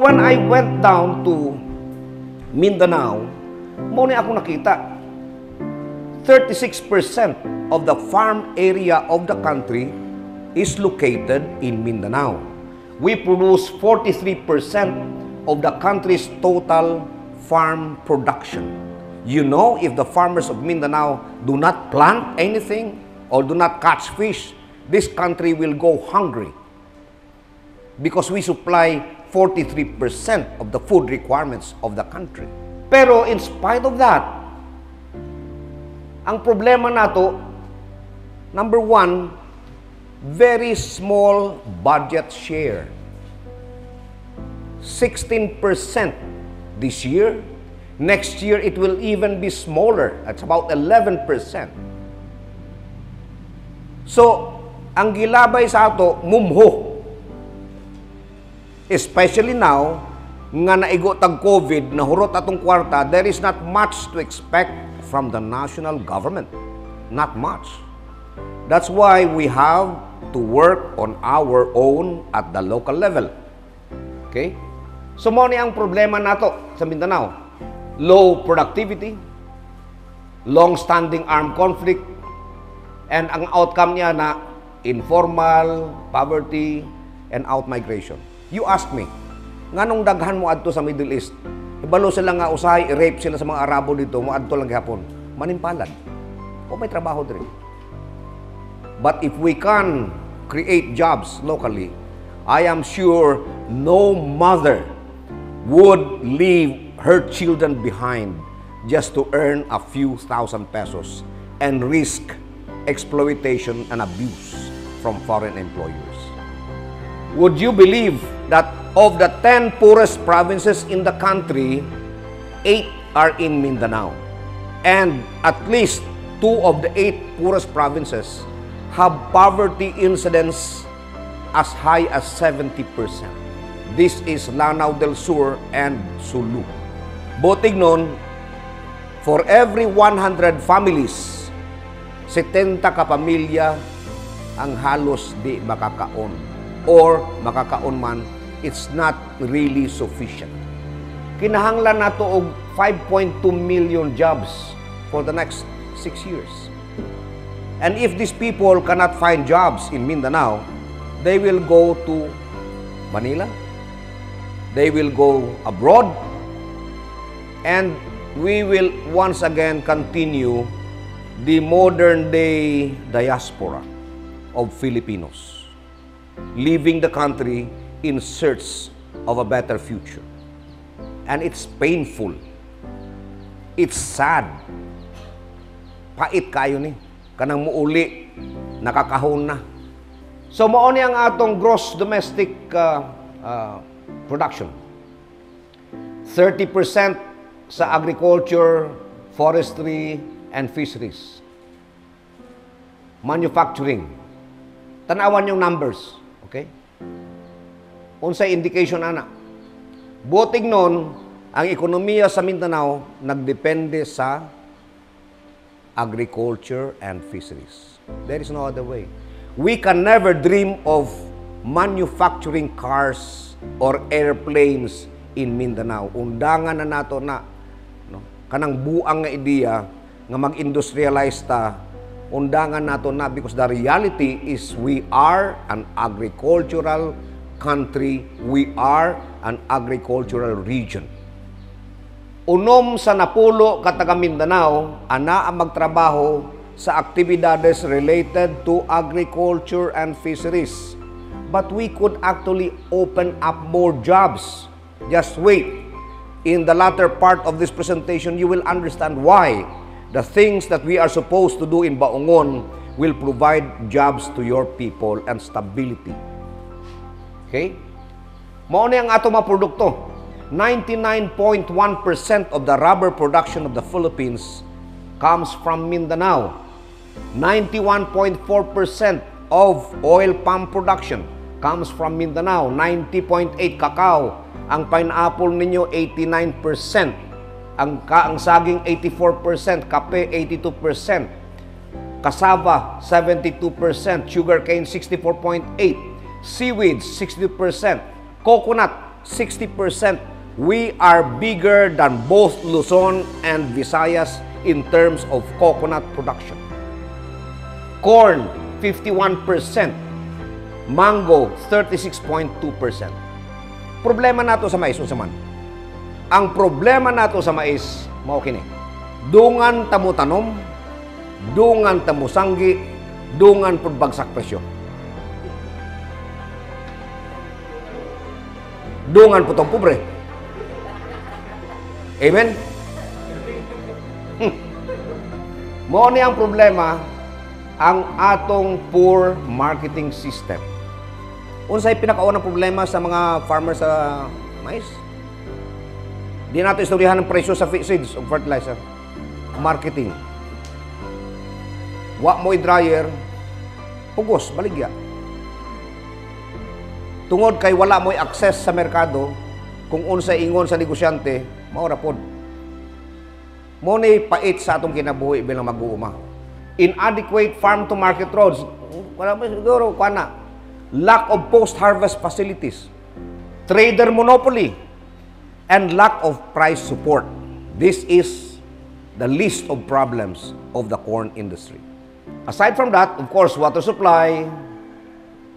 When I went down to Mindanao, mo ni ako nakita 36% of the farm area of the country is located in Mindanao. We produce 43% of the country's total farm production. You know, if the farmers of Mindanao do not plant anything or do not catch fish, this country will go hungry because we supply 43% of the food requirements of the country. Pero in spite of that, ang problema nato, number one, very small budget share. 16% this year. Next year, it will even be smaller. It's about 11%. So, ang gilabay sa ato, mumho. Especially now, nga naigo tag COVID, nahurot atong kwarta, there is not much to expect from the national government. Not much. That's why we have to work on our own at the local level. Okay? So mo ni ang problema nato sa Mindanao. Low productivity, long-standing armed conflict, and ang outcome niya na informal, poverty, and out-migration. You ask me, nganong daghan mo adto sa Middle East? Ibalo sila nga usahay, i-rape sila sa mga Arabo dito, mo adto lang gihapon. Manimpalad. O may trabaho diri. But if we can create jobs locally, I am sure no mother would leave her children behind just to earn a few thousand pesos and risk exploitation and abuse from foreign employers. Would you believe that of the 10 poorest provinces in the country, 8 are in Mindanao? And at least two of the 8 poorest provinces have poverty incidence as high as 70%. This is Lanao del Sur and Sulu. Botig nun, for every 100 families, 70 ka pamilya ang halos di makakaon. Or makakaon man, it's not really sufficient. Kinahanglan nato og 5.2 million jobs for the next 6 years. And if these people cannot find jobs in Mindanao, they will go to Manila, they will go abroad, and we will once again continue the modern day diaspora of Filipinos, leaving the country in search of a better future. And it's painful. It's sad. Pait kayo ni. Kanang muuli, nakakahon na. So mao ni ang atong gross domestic uh, uh, production. 30% sa agriculture, forestry, and fisheries. Manufacturing. Tanawan yung numbers. Okay? Unsay indication ana. Buting nun, ang ekonomiya sa Mindanao nagdepende sa agriculture and fisheries. There is no other way. We can never dream of manufacturing cars or airplanes in Mindanao. Undangan na nato na no, kanang buang nga ideya nga mag-industrialize ta undangan nato na because the reality is we are an agricultural country, we are an agricultural region. Unom sa Napulo, Kataga Mindanao, ana ang magtrabaho sa aktibidades related to agriculture and fisheries. But we could actually open up more jobs. Just wait. In the latter part of this presentation, you will understand why the things that we are supposed to do in Baongon will provide jobs to your people and stability. Okay? Mao ni ang ato mga produkto. 99.1% of the rubber production of the Philippines comes from Mindanao. 91.4% of oil palm production comes from Mindanao. 90.8 cacao. Ang pineapple ninyo 89%. Ang ka ang saging 84%, kape 82%, cassava 72%, sugarcane 64.8, seaweed 60%, coconut 60%. We are bigger than both Luzon and Visayas in terms of coconut production. Corn, 51%. Mango, 36.2%. Problema nato sa mais, unsa man? Ang problema nato sa mais, mao kini. Dungan tamo tanom, dungan tamo sanggi, dungan pud bagsak presyo. Dungan putong pobre. Amen? Hmm. Mo ni ang problema ang atong poor marketing system. Unsay pinakaunang problema sa mga farmers sa mais? Di nato istoryahan ng presyo sa seeds o fertilizer. Marketing. Wa mo dryer, pugos, baligya. Tungod kay wala mo'y access sa merkado, kung unsa ingon sa negosyante, maura pod. Mo ni pait sa atong kinabuhi bilang mag-uuma. Inadequate farm to market roads. Wala mo siguro kana. Lack of post-harvest facilities. Trader monopoly and lack of price support. This is the list of problems of the corn industry. Aside from that, of course, water supply,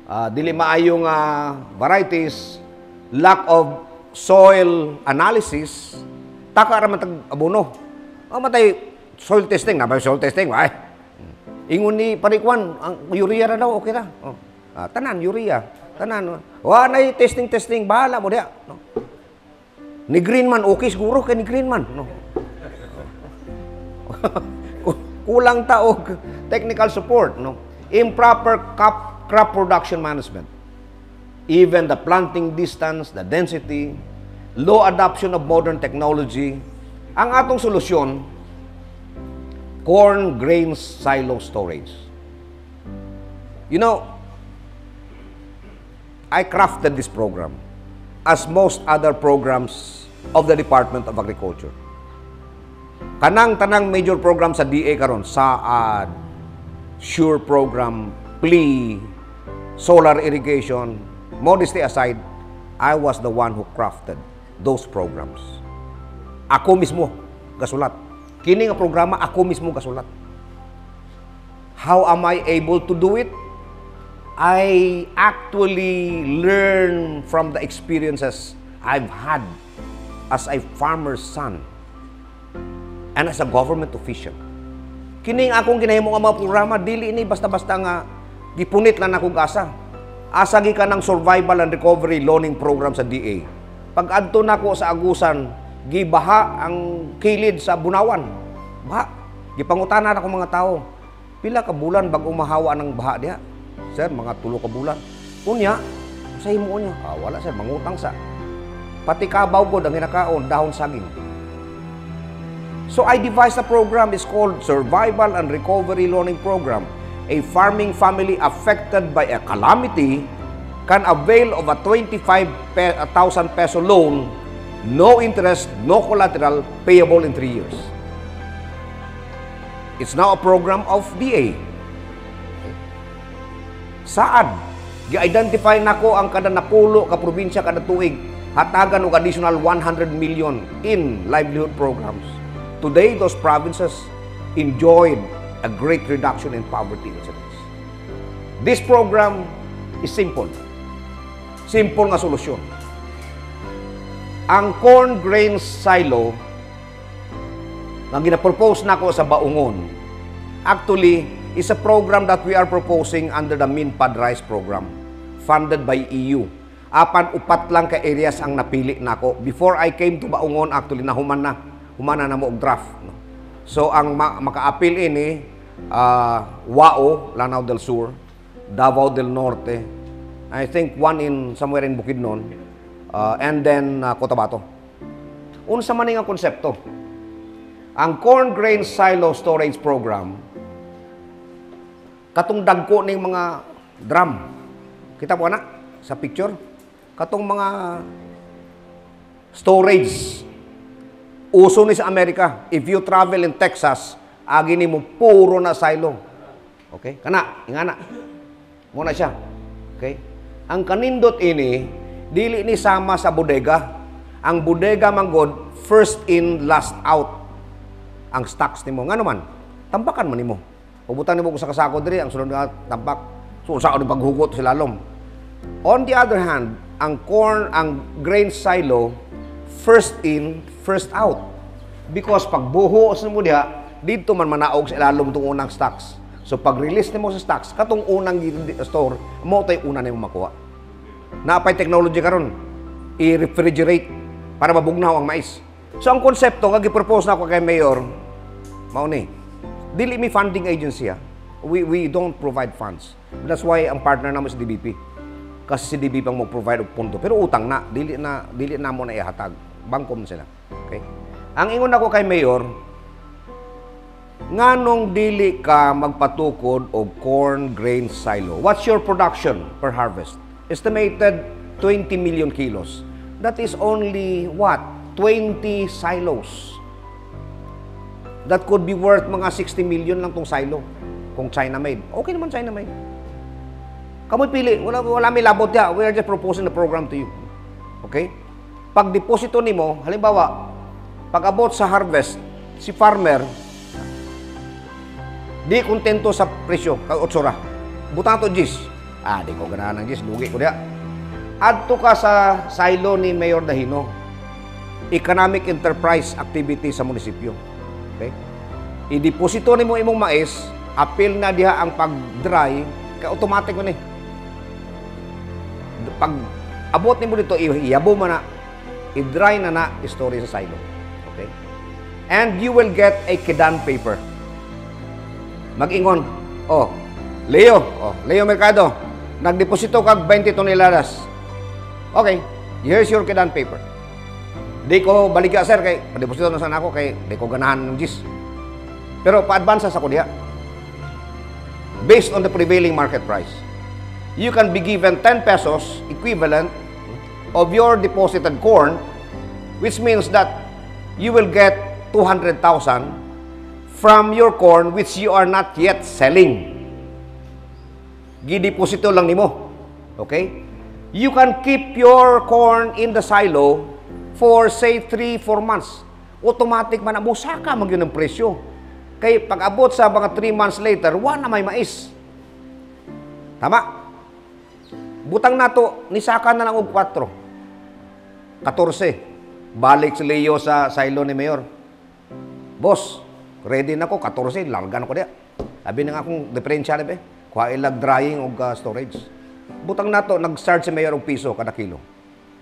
uh, dili maayong uh, varieties, lack of soil analysis, taka ra man tag abono. Oh, matay soil testing na ba soil testing ay. Ingon ni parikwan ang urea ra daw okay ra. Oh. Ah, tanan urea, tanan. Wa na testing testing bahala mo dia. No. Ni Greenman okay siguro kay ni Greenman, no. Kulang taog technical support, no. Improper cap crop production management. Even the planting distance, the density, low adoption of modern technology. Ang atong solusyon, corn grains silo storage. You know, I crafted this program as most other programs of the Department of Agriculture. Kanang tanang major program sa DA karon, SAAD, SURE program, PLE, solar irrigation, modesty aside, I was the one who crafted those programs. Ako mismo gasulat. Kini nga programa ako mismo gasulat. How am I able to do it? I actually learn from the experiences I've had as a farmer's son and as a government official. Kining akong ginahimo nga mga programa dili ini basta-basta nga gipunit lang ako gasa. Asa gi ka ng survival and recovery loaning program sa DA. Pag adto nako sa agusan, gibaha ang kilid sa bunawan. Baha. Gipangutana na ko mga tao. Pila ka bulan bag umahawa ng baha diha? Sir, mga tulo ka bulan. Unya, sa himo niya. Ah, wala sir, mangutang sa. Pati kabaw ko ang hinakaon, dahon saging. So I devised a program, it's called Survival and Recovery Loaning Program. A farming family affected by a calamity can avail of a 25,000 peso loan, no interest, no collateral, payable in 3 years. It's now a program of DA. Saad, gi-identify nako ang kada napulo ka probinsya kada tuig hatagan og additional 100 million in livelihood programs. Today, those provinces enjoyed a great reduction in poverty incidence. This program is simple. Simple nga solusyon. Ang corn grain silo nga ginapropose nako sa Baungon, actually, is a program that we are proposing under the MINPAD Rice Program, funded by EU. Apan upat lang ka areas ang napili nako. Before I came to Baungon, actually, nahuman na. Humana na mo og draft. No? So, ang ma- maka-appeal ini, uh, Wao, Lanao del Sur, Davao del Norte, I think one in somewhere in Bukidnon, uh, and then uh, Cotabato. Unsa man nga konsepto? Ang corn grain silo storage program katong dagko ning mga drum. Kita mo na sa picture? Katong mga storage. Uso ni sa Amerika. If you travel in Texas, agi ni mo puro na silo. Okay? Kana, ingana. Muna siya. Okay? Ang kanindot ini, dili ni sama sa bodega. Ang bodega manggod first in last out ang stocks nimo. Ngano man? Tambakan man nimo. Pubutan nimo ko sa kasako diri ang sunod nga tambak. So sa ano paghugot sa lalom. On the other hand, ang corn, ang grain silo first in, first out. Because pag buho sa mo diha, dito man manaog sa ilalom tong unang stocks. So pag release nimo sa stocks, katong unang store, mo tay una nimo makuha. Naapay technology karon i-refrigerate para mabugnaw ang mais. So ang konsepto nga gi-propose na ko kay mayor mao ni. Dili mi funding agency ha. We we don't provide funds. That's why ang partner namin sa DBP. Kasi si DBP ang mo-provide og pondo. Pero utang na, dili na dili na mo na ihatag. Bangko mo sila. Okay? Ang ingon ako kay mayor, nganong dili ka magpatukod og corn grain silo? What's your production per harvest? Estimated 20 million kilos. That is only what? 20 silos. That could be worth mga 60 million lang tong silo kung China made. Okay naman China made. Kamoy pili, wala wala may labot ya. We are just proposing the program to you. Okay? Pag deposito nimo, halimbawa, pag abot sa harvest, si farmer di kontento sa presyo kag otsura. Butang to gis. Ah, di ko ganahan ng gis, lugi ko diya. Adto ka sa silo ni Mayor Dahino. Economic enterprise activity sa munisipyo. I-deposito nimo imong mais, appeal na diha ang pag-dry, kay automatic man eh. Pag abot nimo dito, iyabo mo na, i-dry na na, story sa silo. Okay? And you will get a Kedan paper. Mag-ingon, oh, Leo, oh, Leo Mercado, nagdeposito kag 20 toneladas. Okay, here's your Kedan paper. Di ko baligya, sir, kay deposito na sana ako, kay di ko ganahan ng gis. Pero pa-advance sa ko diha. Based on the prevailing market price. You can be given 10 pesos equivalent of your deposited corn, which means that you will get 200,000 from your corn which you are not yet selling. Gideposito lang nimo. Okay? You can keep your corn in the silo for say 3 4 months. Automatic man ang musaka mag yun ang presyo. Kay pag abot sa mga 3 months later, wala na may mais. Tama? Butang nato, nisaka na lang og 4. 14. Balik si Leo sa silo ni Mayor. Boss, ready na ko, 14, larga na ko diya. Sabi na nga akong differential eh. Kuha ilag drying o uh, storage. Butang nato, nag-start si Mayor og piso kada kilo.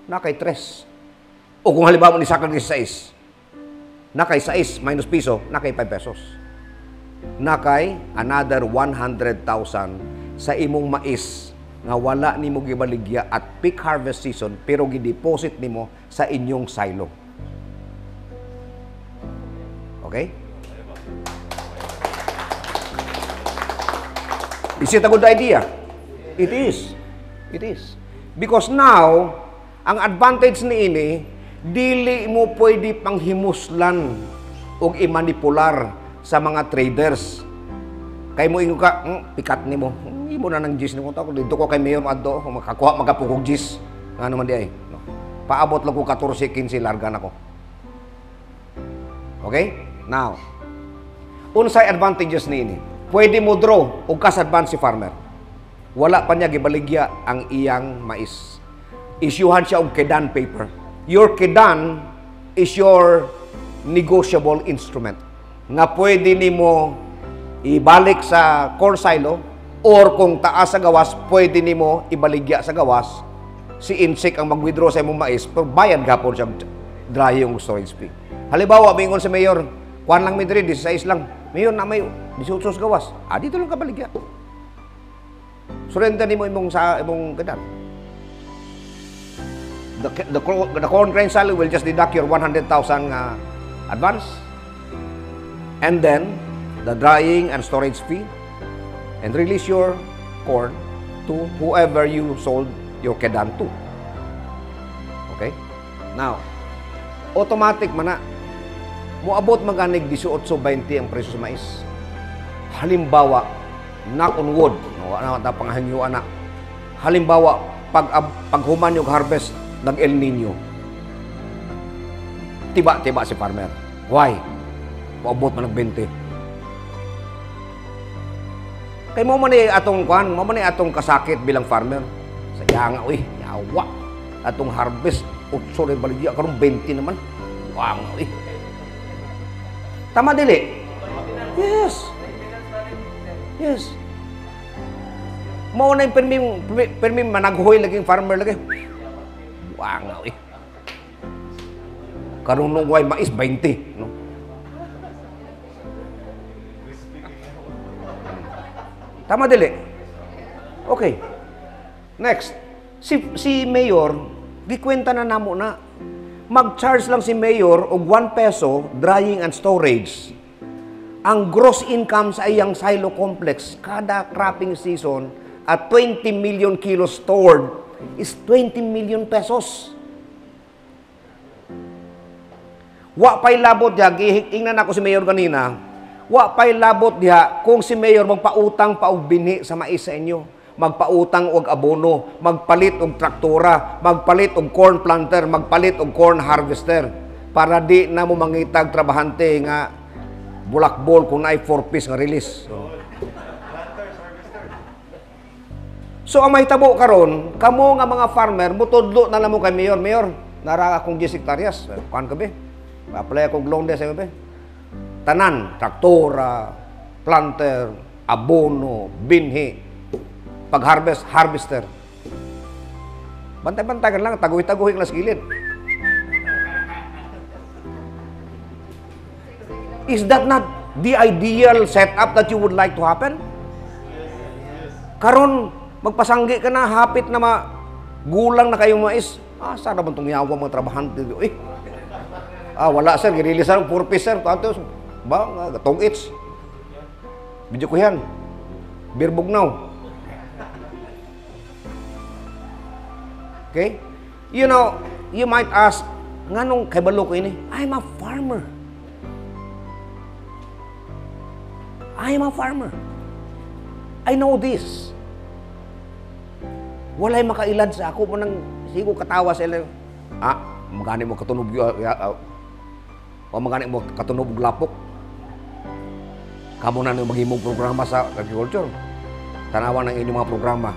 Nakay 3. O kung halimbawa ni sakag ni 6, nakay 6 minus piso, nakay 5 pesos. Nakay another 100,000 sa imong mais nga wala nimo gibaligya at peak harvest season pero gi-deposit nimo sa inyong silo. Okay? Is it a good idea? It is. It is. Because now, ang advantage ni ini, dili mo pwede panghimuslan o imanipular sa mga traders. Kay mo ingo ka, mm, pikat ni mo. Hindi mo na ng gis ni mo. Dito ko kay Mayor Addo, makakuha, magapukog gis. Nga naman di ay. No? Paabot lang ko 14, 15, larga na ko. Okay? Now, unsay advantages ni ini? Pwede mo draw o kas advance si farmer. Wala pa niya gibaligya ang iyang mais. Isyuhan siya og kedan paper. Your kedan is your negotiable instrument nga pwede nimo ibalik sa corn silo or kung taas sa gawas, pwede nimo ibaligya sa gawas si insect ang mag-withdraw sa imong mais, pero bayad gapon siya dry yung storage fee. Halimbawa, mingon sa mayor, kuan lang mi diri 16 lang. Mayor na may 18 sa gawas. Ah, dito lang ka baligya. Surrender nimo imong sa imong kedan. The, the, the grain silo will just deduct your 100,000 uh, advance. And then, the drying and storage fee. And release your corn to whoever you sold your kedan to. Okay? Now, automatic man na. Muabot maganig 18.20 ang presyo sa mais. Halimbawa, knock on wood, no, ano ta panghanyuan na. Halimbawa, pag ab- paghuman yung harvest ng El Nino. Tiba-tiba si farmer. Why? Maabot man 20. Kay mo man atong kwan, mo man atong kasakit bilang farmer. Saya nga uy, yawa. Atong harvest, utso rin baligya, karon 20 naman. Wa nga uy. Tama dili? Yes. Yes. Mao na yung permim, permim managhoy laging farmer lagi. Wa nga uy. Karon nung mais 20, Tama dili? Okay. Next. Si si mayor gikwenta na namo na mag-charge lang si mayor og 1 peso drying and storage. Ang gross income sa iyang silo complex kada cropping season at 20 million kilos stored is 20 million pesos. Wa pay labot diha giingnan ako si mayor kanina. Wa pay labot diha kung si mayor magpautang pa og binhi sa mais sa inyo. Magpautang og abono, magpalit og traktora, magpalit og corn planter, magpalit og corn harvester para di na mo mangitag trabahante nga bulakbol kung naay 4 piece nga release. So, So ang mahitabo karon, kamo nga mga farmer mutudlo na lang mo kay mayor, mayor, nara akong 10 hektaryas. Kuan ka be? Apply akong loan sa be. Tanan, traktora, planter, abono, binhi, pag-harvest, harvester. Bantay-bantay ka lang, taguhi-taguhi lang sa gilid. Is that not the ideal setup that you would like to happen? Karon, magpasanggi ka na, hapit na ma, gulang na kayo mais. Ah, sana ba itong yawa mga trabahante? Eh, ah, wala sir, ginilisan ng purpose sir. Tanto, ba, nga, gatong its. Bidyo ko yan. Birbog now. Okay? You know, you might ask, nga nung kay balo ko ini, I'm a farmer. I am a farmer. I know this. Walay makailad sa ako mo nang sigo katawa sa ilang. Ah, magani mo katunog ya- ah, o magani mo katunog og lapok. Kamo na nang maghimong programa sa agriculture. Tanawan ng inyong mga programa.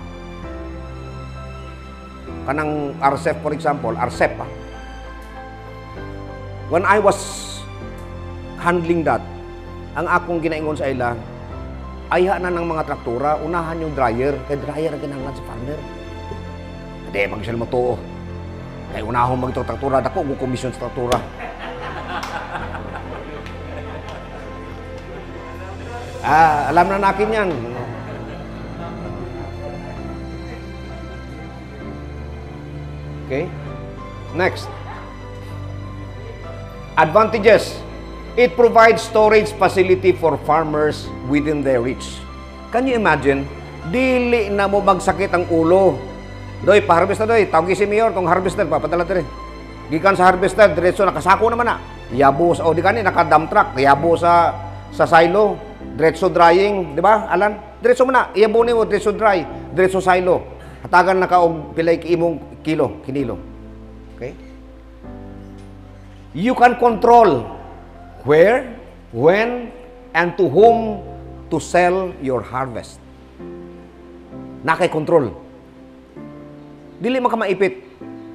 Kanang RCEP for example, RCEP ah. When I was handling that, ang akong ginaingon sa ila, ayha na ng mga traktora, unahan yung dryer, kay dryer ang kinahanglan sa farmer. Hindi, mag sila mo to. Kay unahon mag traktora, dako ko komisyon sa traktora. Ah, alam na nakin yan. Okay? Next. Advantages. It provides storage facility for farmers within their reach. Can you imagine? Dili na mo magsakit ang ulo. Doy, pa-harvest na doy. Tawag si Mayor, tong harvester, papadala tiri. Gikan sa harvester, diretso nakasako naman na. Yabo sa, o di kani, naka-dump truck, yabo sa, sa silo. Diretso drying, di ba, Alan? Diretso mo na, iyabo ni mo, diretso dry, diretso silo. Hatagan na ka og pilay imong kilo, kinilo. Okay? You can control where, when, and to whom to sell your harvest. Nakay control. Dili man ka maipit.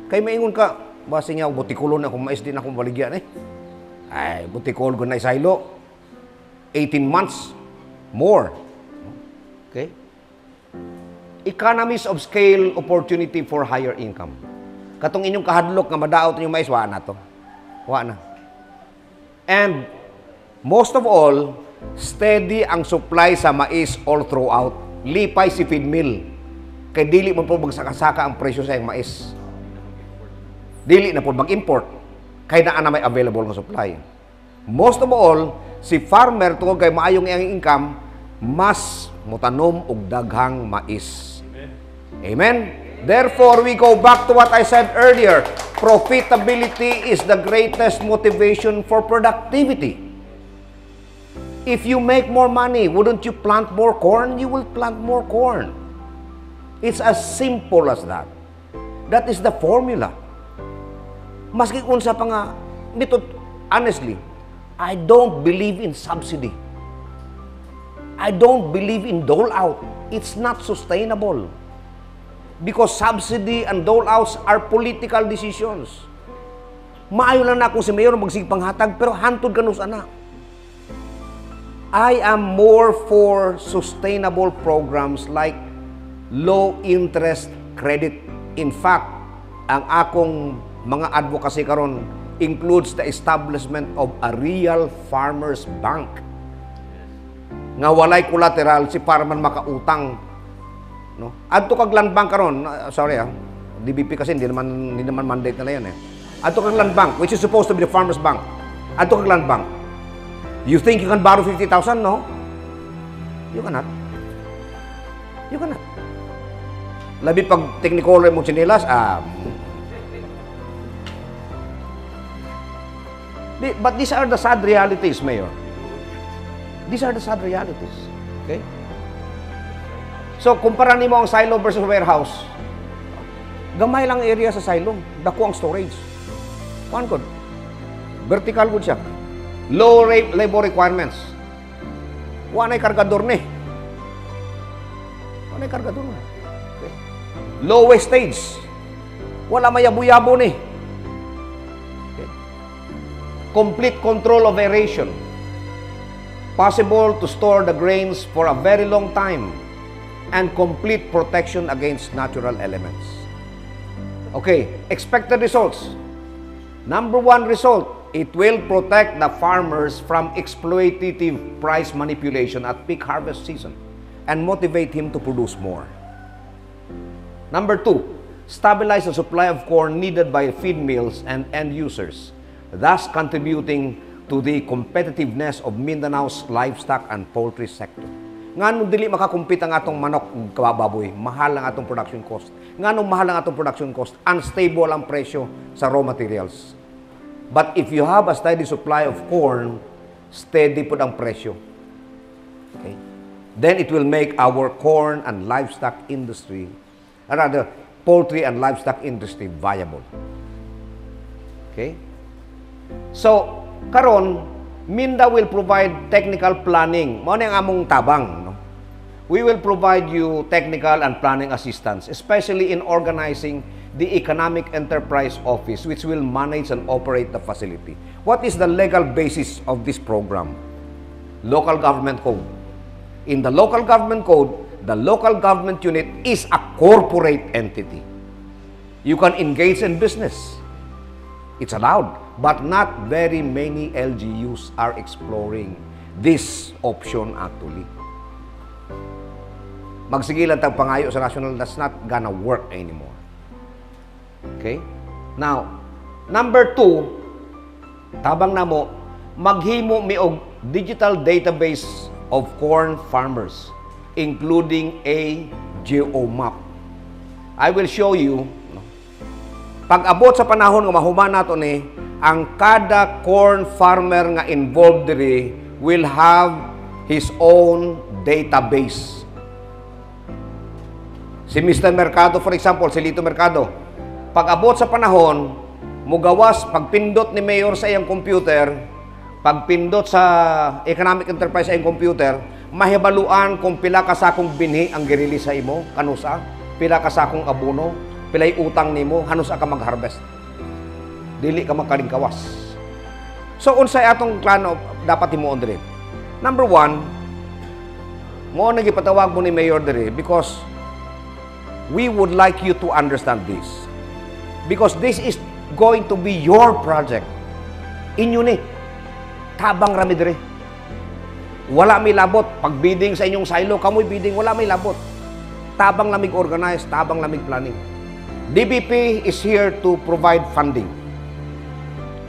Kay maingon ka, basi nga butikulo na kung mais din akong baligyan eh. Ay, butikol ko na isaylo. 18 months more. Okay? Economies of scale opportunity for higher income. Katong inyong kahadlok nga madaot inyong mais, wa na to. Wa na. And most of all, steady ang supply sa mais all throughout. Lipay si feed mill. Kay dili mo po magsaka-saka ang presyo sa mais. Dili na po mag-import. Kay naa na may available nga supply. Most of all, si farmer tungod kay maayong iyang income, mas mutanom og daghang mais. Amen? Therefore, we go back to what I said earlier. Profitability is the greatest motivation for productivity. If you make more money, wouldn't you plant more corn? You will plant more corn. It's as simple as that. That is the formula. Maski unsa pa nga, bitot, honestly, I don't believe in subsidy. I don't believe in dole out. It's not sustainable. Because subsidy and dole outs are political decisions. Maayo lang na akong si Mayor magsigpanghatag, pero hantod ka sana. I am more for sustainable programs like low interest credit. In fact, ang akong mga advocacy karon includes the establishment of a real farmers bank. Nga walay collateral si farmer makautang no? Adto kag land bank karon sorry ah. DBP kasi hindi naman hindi naman mandate nila yan eh. Adto kag land bank which is supposed to be the farmers bank. Adto kag land bank. You think you can borrow 50,000 no? You cannot. You cannot. Labi pag technicolor mo chinelas ah But these are the sad realities, Mayor. These are the sad realities. Okay? So, kumpara nimo ang silo versus warehouse. Gamay lang area sa silo. Dako ang storage. One good. Vertical good siya. Low labor requirements. Wanay kargador ni. Wanay kargador ni. Okay. Low wastage. Wala mayabo-yabo ni. Complete control of aeration, possible to store the grains for a very long time, and complete protection against natural elements. Okay, expected results. Number one result, it will protect the farmers from exploitative price manipulation at peak harvest season and motivate him to produce more. Number two, stabilize the supply of corn needed by feed mills and end users thus contributing to the competitiveness of Mindanao's livestock and poultry sector. Nga dili makakumpit ang atong manok kababoy, mahal ang atong production cost. Nga mahal ang atong production cost, unstable ang presyo sa raw materials. But if you have a steady supply of corn, steady po ang presyo. Okay? Then it will make our corn and livestock industry, rather, poultry and livestock industry viable. Okay? So, karon Minda will provide technical planning. Mao ang among tabang, no? We will provide you technical and planning assistance, especially in organizing the Economic Enterprise Office which will manage and operate the facility. What is the legal basis of this program? Local Government Code. In the Local Government Code, the local government unit is a corporate entity. You can engage in business. It's allowed. But not very many LGUs are exploring this option actually. Magsigilan tag pangayo sa national, that's not gonna work anymore. Okay? Now, number two, tabang na mo, maghimo mi og digital database of corn farmers, including a geomap. I will show you, pag abot sa panahon nga mahuman nato ni, ang kada corn farmer nga involved diri will have his own database. Si Mr. Mercado, for example, si Lito Mercado, pag abot sa panahon, mugawas, pagpindot ni Mayor sa iyang computer, pagpindot sa economic enterprise sa iyang computer, mahibaluan kung pila ka sakong binhi ang girili sa imo, kanusa, pila ka sakong abono, pilay utang nimo, hanusa ka mag-harvest dili ka makalingkawas. So unsay atong plano dapat himuon diri? Number one, mo na gipatawag mo ni Mayor diri because we would like you to understand this. Because this is going to be your project. Inyo ni. Tabang rami diri. Wala may labot. Pag bidding sa inyong silo, kamoy bidding, wala may labot. Tabang lamig organize, tabang lamig planning. DBP is here to provide funding.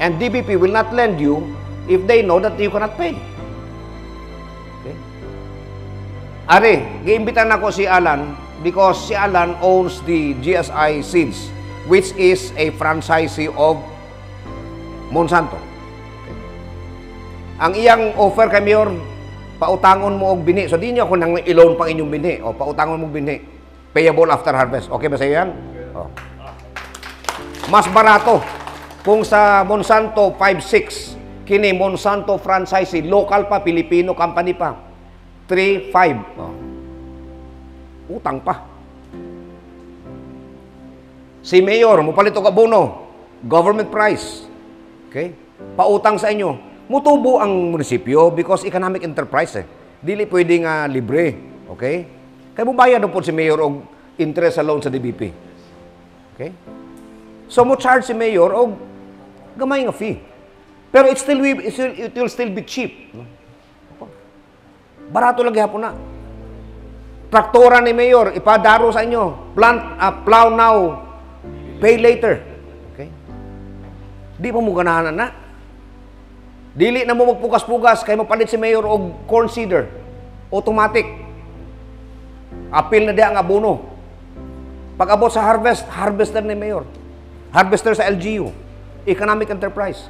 And DBP will not lend you if they know that you cannot pay. Okay? Are, giimbitan ako si Alan because si Alan owns the GSI Seeds which is a franchisee of Monsanto. Okay. Ang iyang offer kay Mayor, pautangon mo og bini. So di niyo ako nang i-loan pang inyong bini o pautangon mo bini. Payable after harvest. Okay ba sa iyo yan? Oh. Mas barato. Kung sa Monsanto 5.6, kini Monsanto franchisee, local pa, Filipino company pa. 3.5. Oh. Utang pa. Si Mayor, mupalit og abono. Government price. Okay? Pautang sa inyo. Mutubo ang munisipyo because economic enterprise eh. Dili pwede nga libre. Okay? Kaya mo bayad po si Mayor og interest sa loan sa DBP. Okay? So mo charge si Mayor og gamay nga fee. Pero it still will, it will, it will still be cheap. Barato lang gihapon na. Traktora ni Mayor, ipadaro sa inyo. Plant, ah, plow now, pay later. Okay? Di pa mo ganahan na. Dili na mo magpugas-pugas kay mapalit si Mayor og corn seeder. Automatic. Apil na diya ang abono. Pag abot sa harvest, harvester ni Mayor. Harvester sa LGU. Economic enterprise.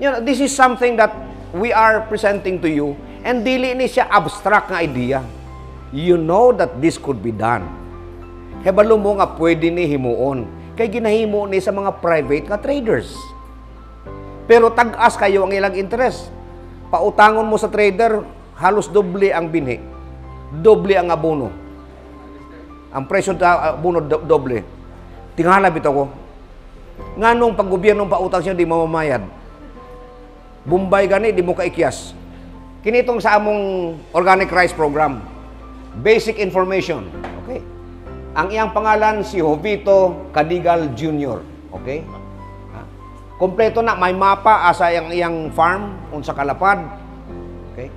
You know, this is something that we are presenting to you and dili ni siya abstract nga idea. You know that this could be done. Hebalo mo nga pwede ni himuon. Kay ginahimo ni sa mga private nga traders. Pero tag-as kayo ang ilang interest. Pautangon mo sa trader, halos doble ang binhi. Doble ang abono. Ang presyo sa abono do- doble. Tingala bitaw ko. Nga nung pag gobyerno pautang siya, di mamamayad. Bombay gani, di mo kaikyas. Kinitong sa among organic rice program. Basic information. Okay? Ang iyang pangalan si Jovito Cadigal Jr. Okay? Kompleto na, may mapa asa ang iyang farm, unsa kalapad. Okay?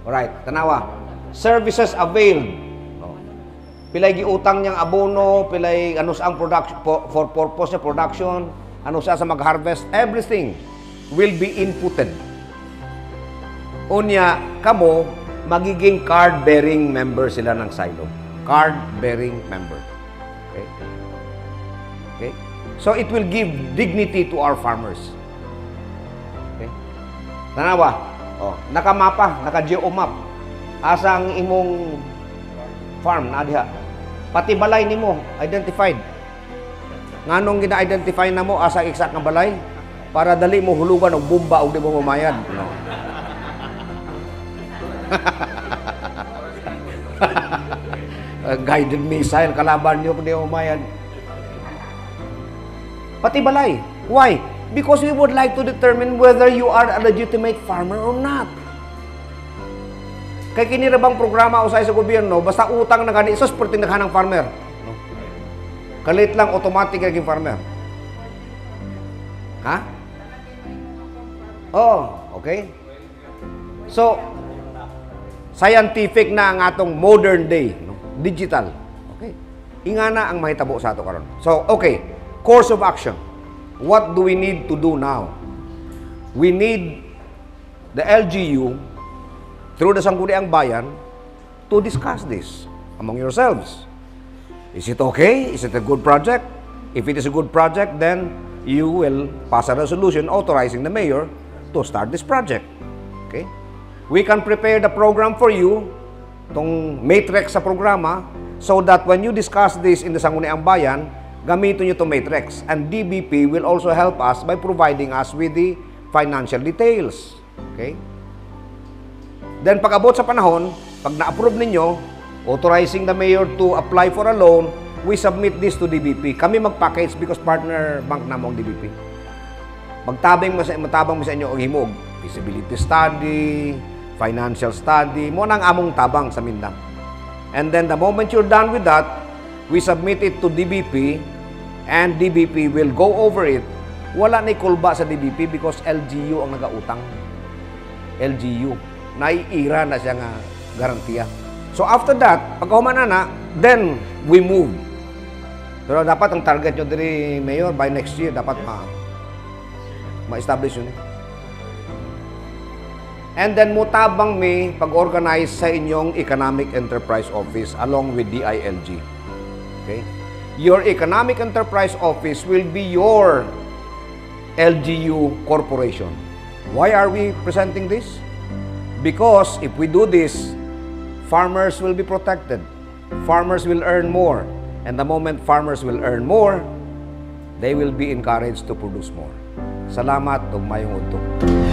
Alright, tanawa. Services availed. Pilay giutang niyang abono, pilay ano sa ang production for, purpose ng production, ano sa sa mag-harvest, everything will be inputted. Unya, kamo, magiging card-bearing member sila ng silo. Card-bearing member. Okay? Okay? So, it will give dignity to our farmers. Okay? Tanawa, oh, nakamapa, naka-geomap. Asa ang imong farm na diha. Pati balay nimo identified. Nganong gina-identify na mo asa exact nga balay para dali mo hulugan og bomba og di mo mamayad. No? Guided missile kalaban niyo di mo mamayad. Pati balay. Why? Because we would like to determine whether you are a legitimate farmer or not. Kay kini ra bang programa usay sa gobyerno, basta utang na gani, isos perting ng farmer. No? Kalit lang automatic naging farmer. Ha? Oh, okay. So, scientific na ang atong modern day, no? digital. Okay. Inga na ang mahitabo sa ato karon. So, okay. Course of action. What do we need to do now? We need the LGU through the Sangguniang Bayan to discuss this among yourselves. Is it okay? Is it a good project? If it is a good project, then you will pass a resolution authorizing the mayor to start this project. Okay? We can prepare the program for you, tong matrix sa programa, so that when you discuss this in the Sangguniang Bayan, gamitin nyo itong matrix. And DBP will also help us by providing us with the financial details. Okay? Then pag abot sa panahon, pag na-approve ninyo, authorizing the mayor to apply for a loan, we submit this to DBP. Kami mag-package because partner bank na mo ang DBP. Magtabang mo sa matabang mo sa inyo og himog, feasibility study, financial study, mo nang among tabang sa Mindang. And then the moment you're done with that, we submit it to DBP and DBP will go over it. Wala na kulba sa DBP because LGU ang nagautang. LGU. Naiira na siya nga garantiya. So after that, pag humana na, then we move. Pero dapat ang target nyo diri, Mayor, by next year, dapat ma ma-establish yun. eh. And then mutabang may pag-organize sa inyong Economic Enterprise Office along with DILG. Okay? Your Economic Enterprise Office will be your LGU corporation. Why are we presenting this? Because if we do this, farmers will be protected. Farmers will earn more. And the moment farmers will earn more, they will be encouraged to produce more. Salamat ug mayong udto.